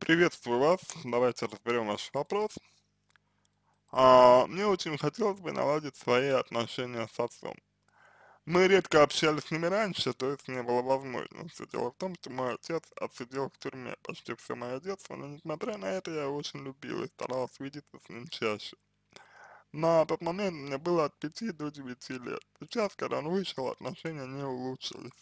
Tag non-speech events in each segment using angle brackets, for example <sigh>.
Приветствую вас, давайте разберем ваш вопрос. А, мне очень хотелось бы наладить свои отношения с отцом. Мы редко общались с ними раньше, то есть не было возможности. Дело в том, что мой отец отсидел в тюрьме почти все мое детство, но несмотря на это я очень любил и старался видеться с ним чаще. На тот момент мне было от 5 до 9 лет. Сейчас, когда он вышел, отношения не улучшились.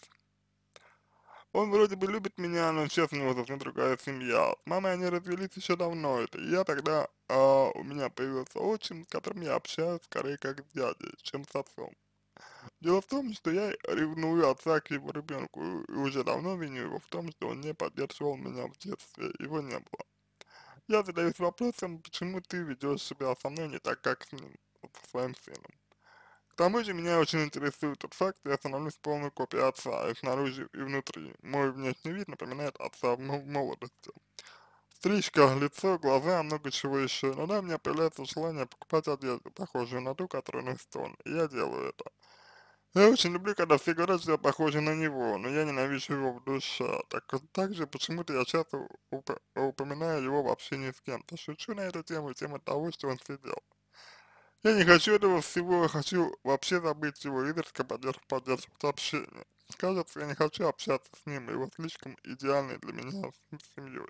Он вроде бы любит меня, но сейчас у совсем другая семья. С мамой они развелись еще давно, это я тогда, а, у меня появился отчим, с которым я общаюсь скорее как с дядей, чем с отцом. Дело в том, что я ревную отца к его ребенку и уже давно виню его в том, что он не поддерживал меня в детстве, его не было. Я задаюсь вопросом, почему ты ведешь себя со мной не так, как с ним, со своим сыном. Тому же меня очень интересует тот факт, что я становлюсь полной копией отца, и снаружи, и внутри. Мой внешний вид напоминает отца в молодости. Стрижка, лицо, глаза, много чего еще. Иногда у меня появляется желание покупать одежду, похожую на ту, которую носит он, и я делаю это. Я очень люблю, когда все говорят, что я похожа на него, но я ненавижу его в душе. Так, также почему-то я часто уп упоминаю его в общении с кем-то. Шучу на эту тему, тему того, что он сидел. Я не хочу этого всего, я хочу вообще забыть его, изредка поддерж поддерживать общение. Кажется, я не хочу общаться с ним, его слишком идеальный для меня семьей.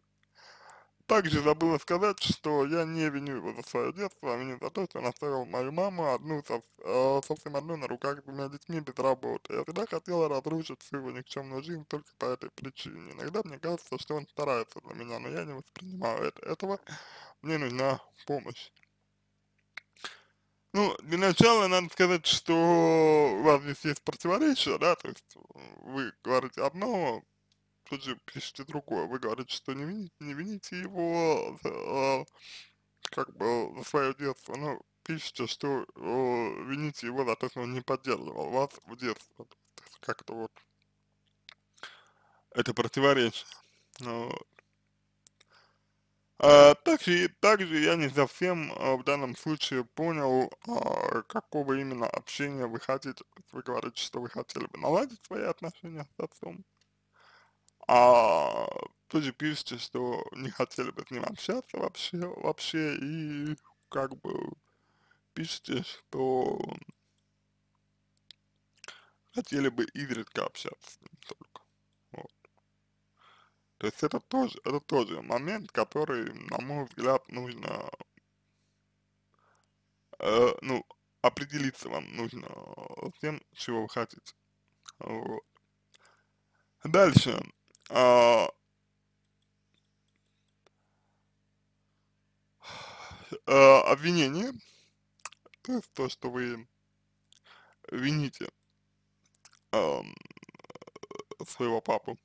Также забыла сказать, что я не виню его за свое детство, а виню за то, что он оставил мою маму одну, со, э, совсем одну на руках с двумя детьми без работы. Я всегда хотела разрушить всю его никчемную жизнь только по этой причине. Иногда мне кажется, что он старается для меня, но я не воспринимаю это, этого. Мне нужна помощь. Ну, для начала надо сказать, что у вас здесь есть противоречие, да, то есть вы говорите одно, тут же пишете другое, вы говорите, что не вините, не вините его, э, как бы, за свое детство, ну, пишете, что э, вините его за то, что он не поддерживал вас в детстве, как-то вот, это противоречие, вот. А, также, также я не совсем а, в данном случае понял, а, какого именно общения вы хотите. Вы говорите, что вы хотели бы наладить свои отношения с отцом, а тоже пишете, что не хотели бы с ним общаться вообще, вообще и как бы пишете, что хотели бы изредка общаться с ним только. То есть это тоже, это тоже момент, который, на мой взгляд, нужно, э, ну, определиться вам нужно с тем, чего вы хотите. Вот. Дальше. А, а, обвинение, то есть то, что вы вините а, своего папу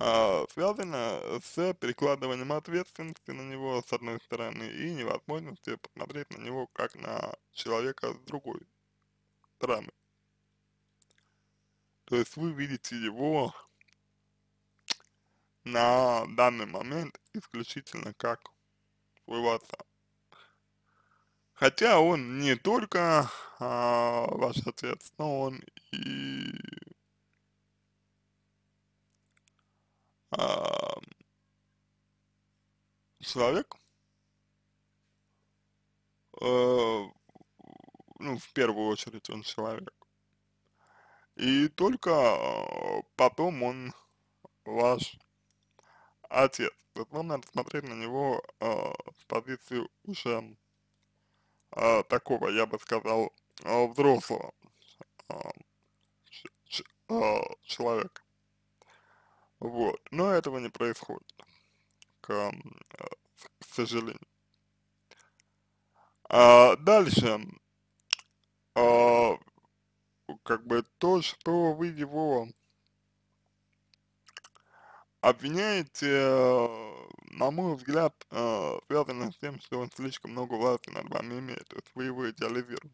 а, связано с перекладыванием ответственности на него с одной стороны и невозможностью посмотреть на него как на человека с другой стороны. То есть вы видите его на данный момент исключительно как своего отца. Хотя он не только а, ваш отец, но он и человек, э, ну, в первую очередь он человек, и только э, потом он ваш отец. Есть вам надо смотреть на него э, с позиции уже э, такого, я бы сказал, взрослого человека. Вот. Но этого не происходит, к, э, к сожалению. А дальше, а, как бы то, что вы его обвиняете, на мой взгляд, э, связано с тем, что он слишком много власти над вами имеет, то есть вы его идеализируете.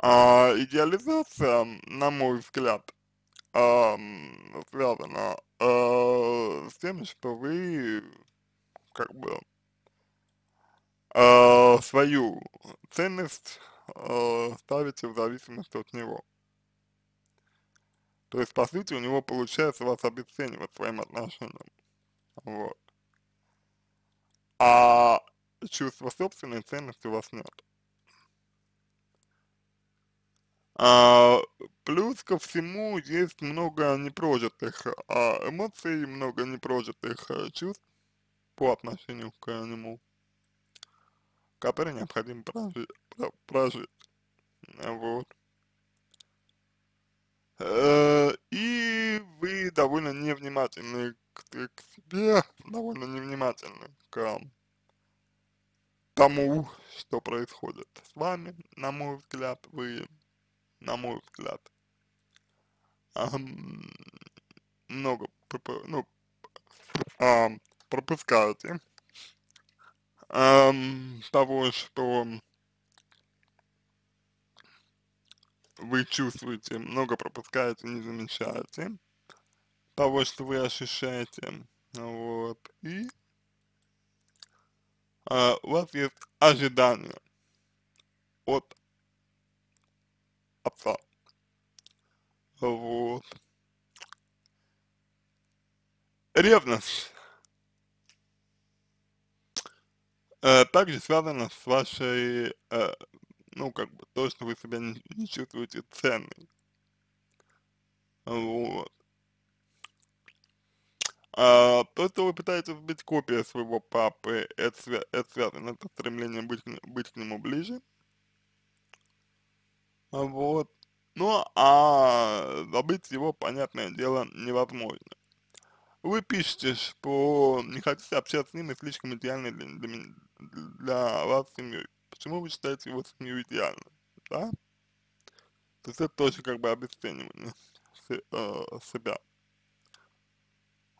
А идеализация, на мой взгляд, ам, связано э, с тем, что вы как бы э, свою ценность э, ставите в зависимости от него. То есть, по сути, у него получается вас обесценивать своим отношением, вот. А чувства собственной ценности у вас нет. А, плюс ко всему есть много непрожитых а, эмоций, много непрожитых а, чувств по отношению к нему, которые необходимо прожить, прожить вот. Э, и вы довольно невнимательны к, к себе, довольно невнимательны к тому, что происходит с вами, на мой взгляд, вы на мой взгляд, эм, много ну, эм, пропускаете эм, того, что вы чувствуете, много пропускаете, не замечаете. Того, что вы ощущаете, вот, и э, у вас есть ожидания от отца. Вот. Ревность э, также связана с вашей, э, ну, как бы, то, что вы себя не, не чувствуете ценной. Вот. А, то, что вы пытаетесь быть копией своего папы, это, это связано с стремлением быть, быть к нему ближе. Вот. Ну, а забыть его, понятное дело, невозможно. Вы пишете, что не хотите общаться с ним и слишком идеальной для, для, для вас семьей. Почему вы считаете его семью идеальной, да? То есть это тоже как бы обесценивание с, э, себя.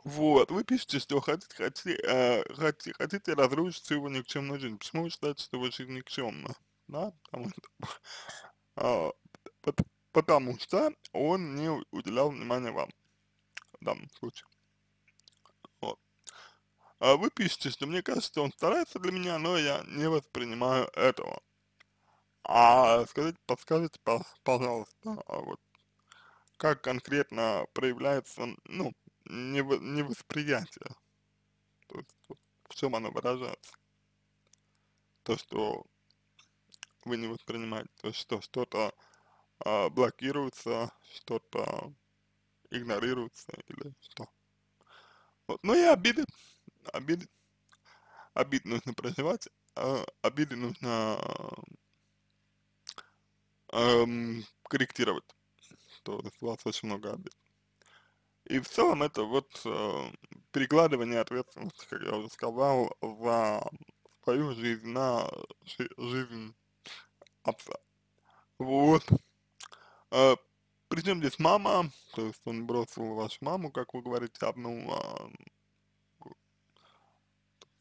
Вот, вы пишете, что хотите, хотите, э, хотите, хотите разрушить его никчемную жизнь. Почему вы считаете, что его жизнь никчемна? Да, потому что <laughs> а, потому что он не уделял внимания вам в данном случае. А вы пишете, что мне кажется, он старается для меня, но я не воспринимаю этого. А скажите, подскажите, пожалуйста, а вот как конкретно проявляется, ну, невосприятие, то есть в чем оно выражается? То, что вы не воспринимаете, то есть что что-то а, блокируется, что-то игнорируется или что. Вот. Ну и обиды, обиды, обид нужно проживать, а, обиды нужно эм, корректировать, то есть у вас очень много обид. И в целом это вот э, перекладывание ответственности, как я уже сказал, за свою жизнь на жи жизнь отца. Вот. А, причем здесь мама, то есть он бросил вашу маму, как вы говорите, одну, а,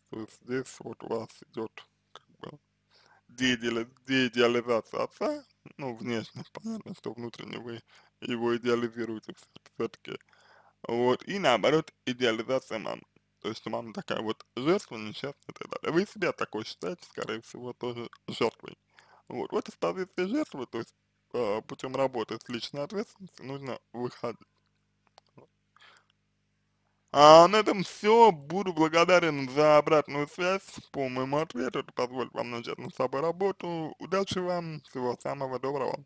то есть здесь вот у вас идет как бы деидеализация отца, ну, внешне, понятно, что внутренне вы его идеализируете все-таки, вот, и наоборот, идеализация мамы. То есть мама такая вот жертва, несчастная и так далее. Вы себя такой считаете, скорее всего, тоже жертвой. Вот, вот из позиции жертвы, то есть э, путем работы с личной ответственностью нужно выходить. А на этом все. Буду благодарен за обратную связь по моему ответу. Это позволит вам начать над собой работу. Удачи вам. Всего самого доброго.